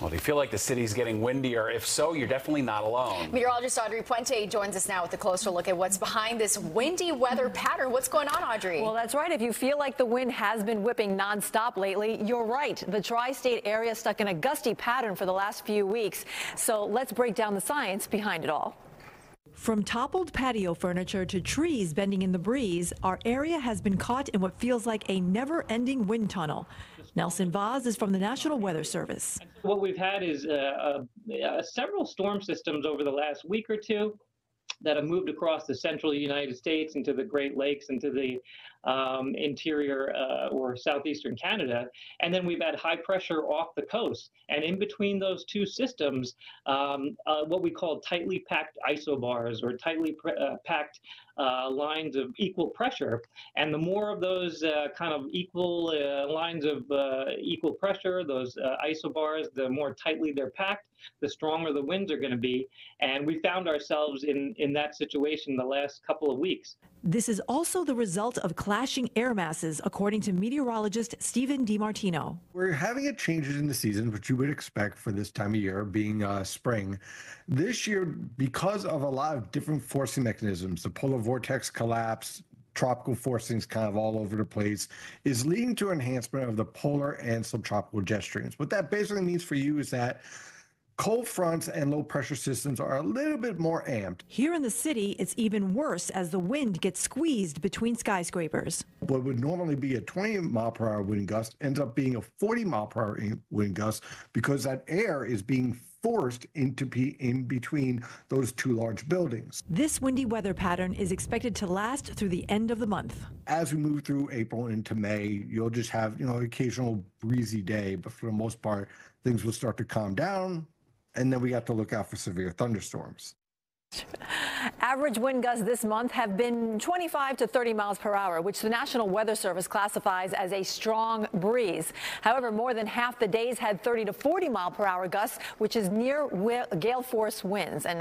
Well, do you feel like the city's getting windier? If so, you're definitely not alone. Meteorologist Audrey Puente joins us now with a closer look at what's behind this windy weather pattern. What's going on, Audrey? Well, that's right. If you feel like the wind has been whipping nonstop lately, you're right. The tri-state area stuck in a gusty pattern for the last few weeks. So let's break down the science behind it all. From toppled patio furniture to trees bending in the breeze, our area has been caught in what feels like a never-ending wind tunnel. Nelson Vaz is from the National Weather Service. What we've had is uh, uh, several storm systems over the last week or two that have moved across the central United States into the Great Lakes, into the um, interior uh, or southeastern Canada. And then we've had high pressure off the coast. And in between those two systems, um, uh, what we call tightly packed isobars or tightly uh, packed uh, lines of equal pressure. And the more of those uh, kind of equal uh, lines of equal pressure, those isobars, the more tightly they're packed, the stronger the winds are going to be. And we found ourselves in, in, in that situation the last couple of weeks. This is also the result of clashing air masses, according to meteorologist Steven DiMartino. We're having a changes in the season, which you would expect for this time of year, being uh, spring. This year, because of a lot of different forcing mechanisms, the polar vortex collapse, tropical forcings kind of all over the place is leading to enhancement of the polar and subtropical jet streams. What that basically means for you is that Cold fronts and low pressure systems are a little bit more amped. Here in the city, it's even worse as the wind gets squeezed between skyscrapers. What would normally be a 20 mile per hour wind gust ends up being a 40 mile per hour wind gust because that air is being forced into be in between those two large buildings. This windy weather pattern is expected to last through the end of the month. As we move through April into May, you'll just have, you know, occasional breezy day, but for the most part, things will start to calm down and then we have to look out for severe thunderstorms. Average wind gusts this month have been 25 to 30 miles per hour, which the National Weather Service classifies as a strong breeze. However, more than half the days had 30 to 40 mile per hour gusts, which is near gale force winds. And